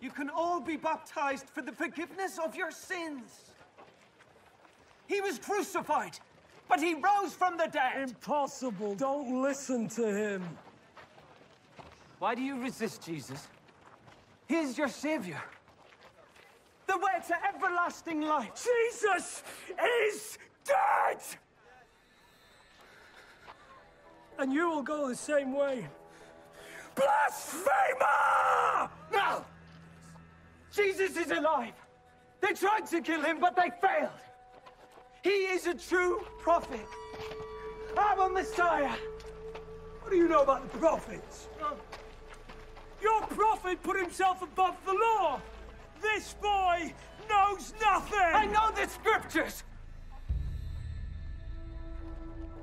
You can all be baptized for the forgiveness of your sins. He was crucified, but he rose from the dead. Impossible. Don't listen to him. Why do you resist Jesus? He is your savior. The way to everlasting life. Jesus is dead! And you will go the same way. Blasphemer! No! Jesus is alive. They tried to kill him, but they failed. He is a true prophet. I'm a Messiah. What do you know about the prophets? Your prophet put himself above the law. This boy knows nothing. I know the scriptures.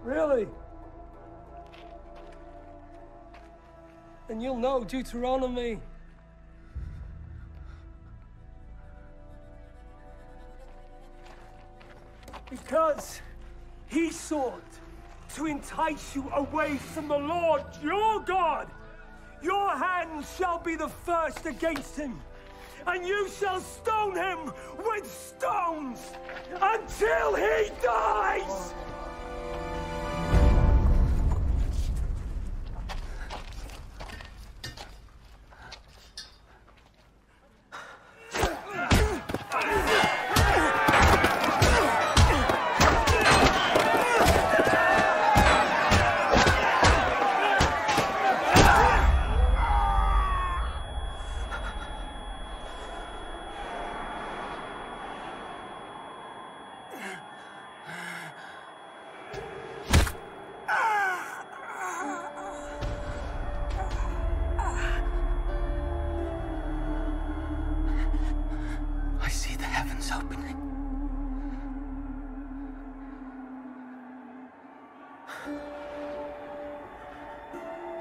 Really? And you'll know Deuteronomy. Because he sought to entice you away from the Lord your God. Your hand shall be the first against him, and you shall stone him with stones until he dies! Heavens opening.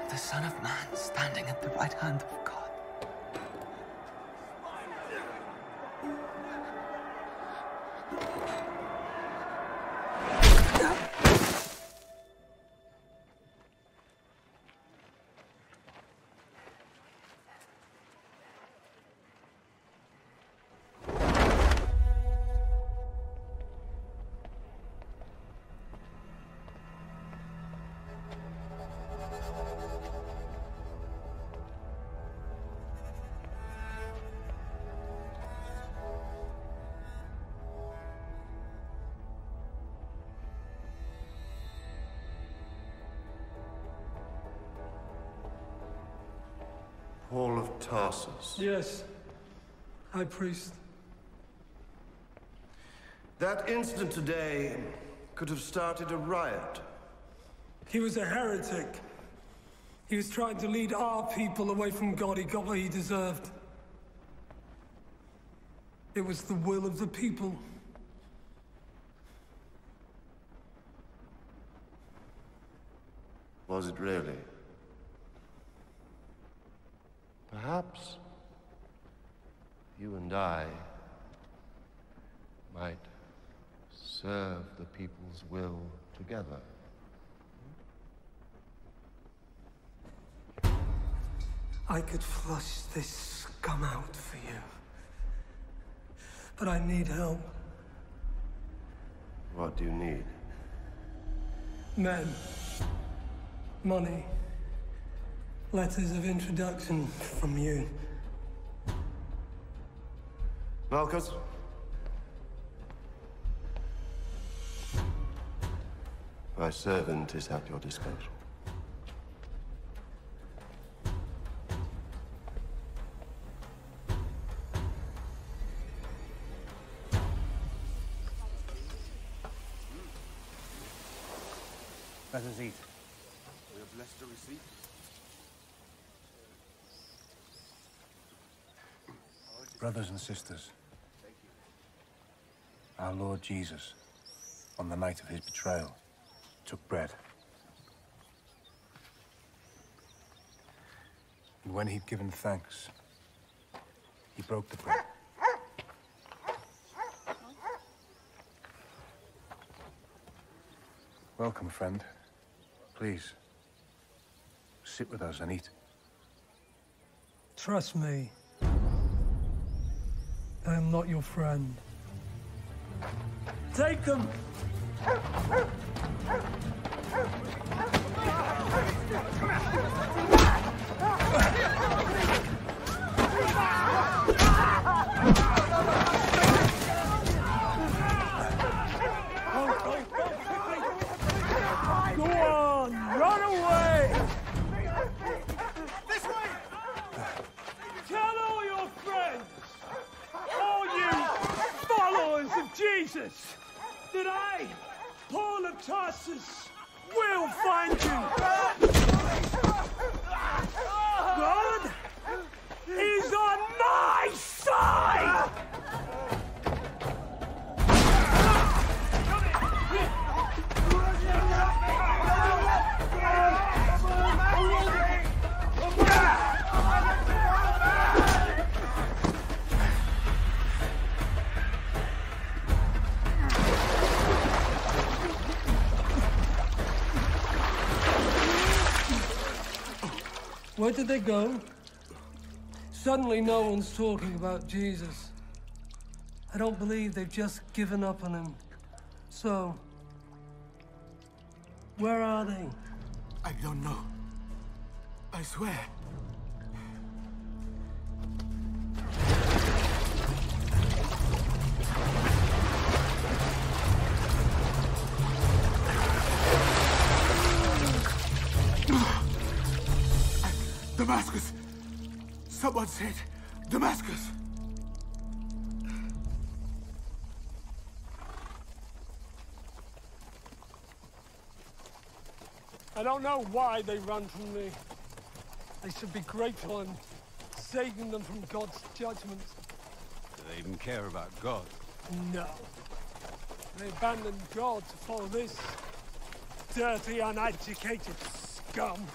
The Son of Man standing at the right hand of God. Paul of Tarsus. Yes, High Priest. That incident today could have started a riot. He was a heretic. He was trying to lead our people away from God. He got what he deserved. It was the will of the people. Was it really? Perhaps you and I might serve the people's will together. I could flush this scum out for you. But I need help. What do you need? Men. Money. Letters of introduction from you. Malchus? My servant is at your disposal. Let us eat. We have blessed to receive. Brothers and sisters, our Lord Jesus, on the night of his betrayal, took bread. And when he'd given thanks, he broke the bread. Welcome, friend. Please, sit with us and eat. Trust me. Am not your friend. Take them! Go that I, Paul of Tarsus, will find you. Where did they go? Suddenly, no one's talking about Jesus. I don't believe they've just given up on him. So, where are they? I don't know. I swear. Damascus! Someone said Damascus! I don't know why they run from me. They should be grateful and saving them from God's judgment. Do they even care about God? No. They abandoned God to follow this dirty, uneducated scum.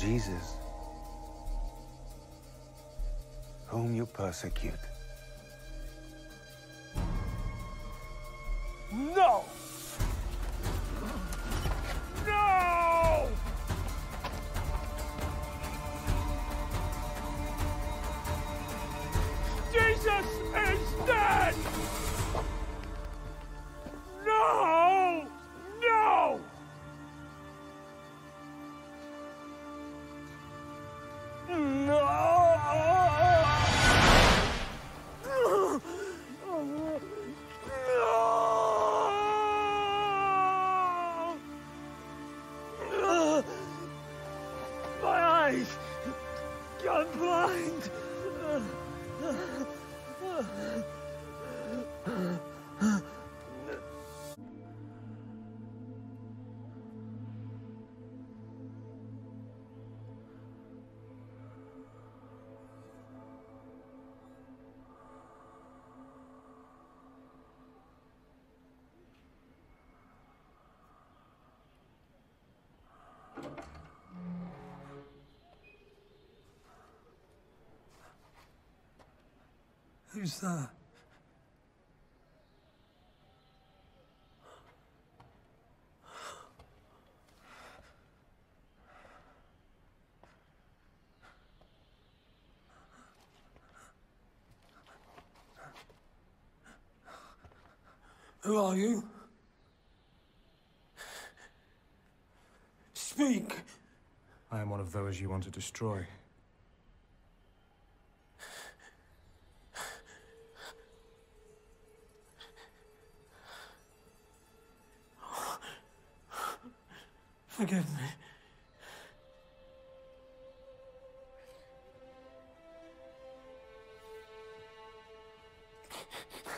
Jesus, whom you persecute. Who's that? Who are you? Speak! I am one of those you want to destroy. Forgive me.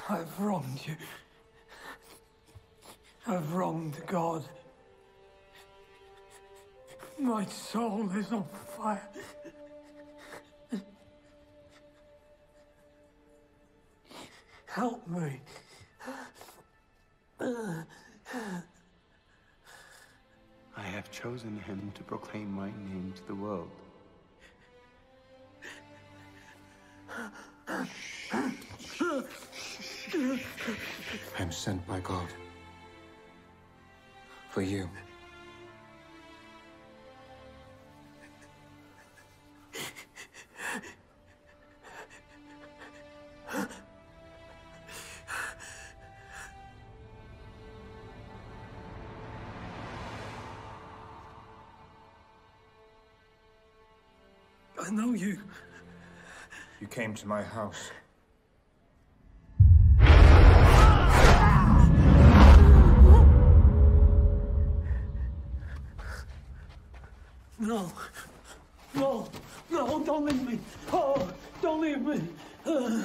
I've wronged you. I've wronged God. My soul is on fire. Help me. Chosen him to proclaim my name to the world. I am sent by God. For you. I know you. You came to my house. No. No. No, don't leave me. Oh, don't leave me. Uh,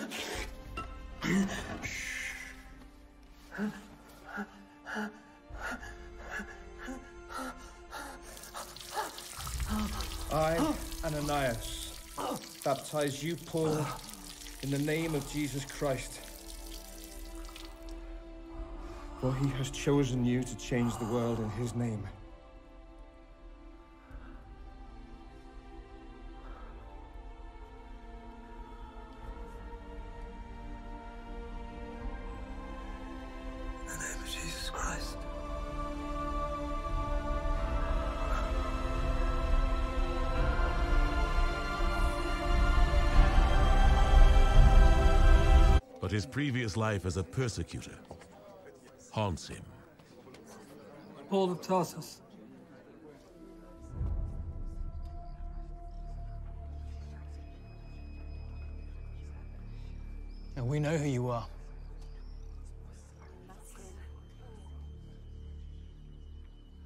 I, Ananias, baptize you, Paul, in the name of Jesus Christ. For he has chosen you to change the world in his name. But his previous life as a persecutor haunts him. Paul of Tarsus. And we know who you are.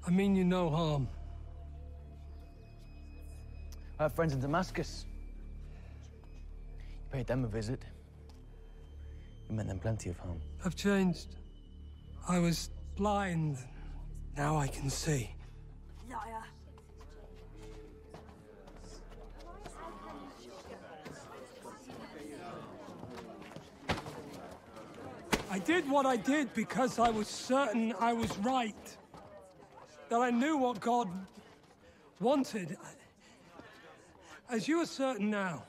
I mean you no harm. I have friends in Damascus. You paid them a visit. Meant them plenty of harm. I've changed. I was blind. Now I can see. Liar. I did what I did because I was certain I was right. That I knew what God wanted. As you are certain now.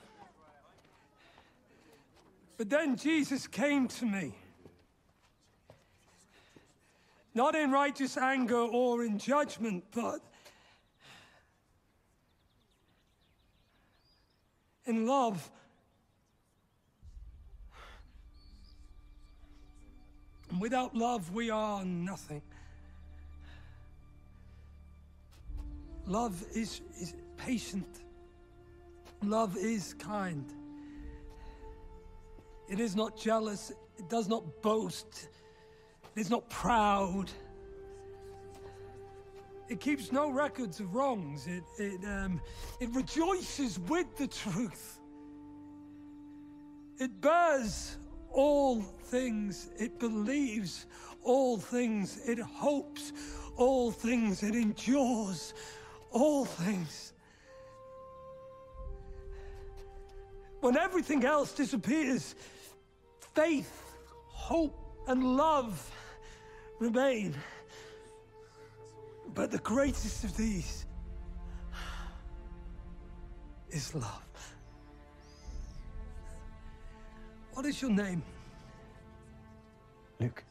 But then Jesus came to me. Not in righteous anger or in judgment, but in love. And without love, we are nothing. Love is, is patient. Love is kind. It is not jealous. It does not boast. It is not proud. It keeps no records of wrongs. It, it, um, it rejoices with the truth. It bears all things. It believes all things. It hopes all things. It endures all things. When everything else disappears, faith, hope, and love remain. But the greatest of these is love. What is your name? Luke,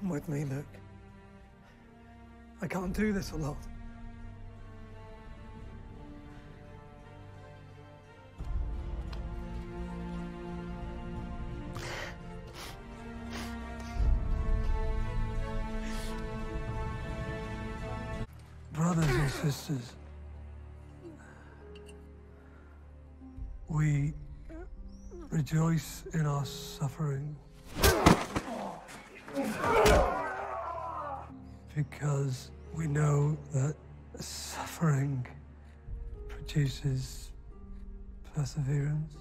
Come with me, Luke. I can't do this alone. Sisters, we rejoice in our suffering because we know that suffering produces perseverance.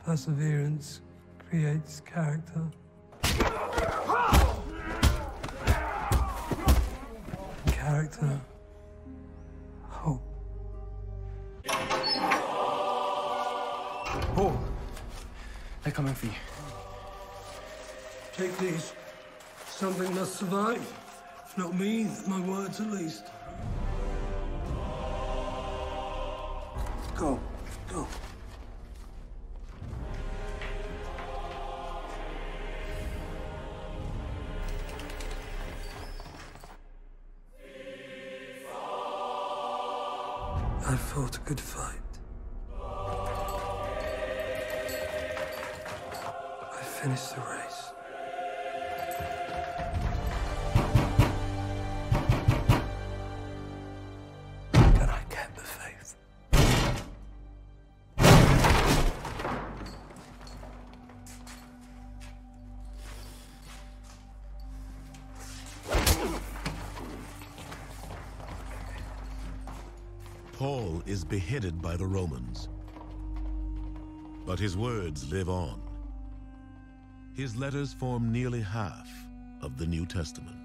Perseverance creates character. character, hope. Oh, they're coming for you. Take these. Something must survive. If not me, my words at least. Go, go. Fought a good fight. I finished the race. Is beheaded by the Romans. But his words live on. His letters form nearly half of the New Testament.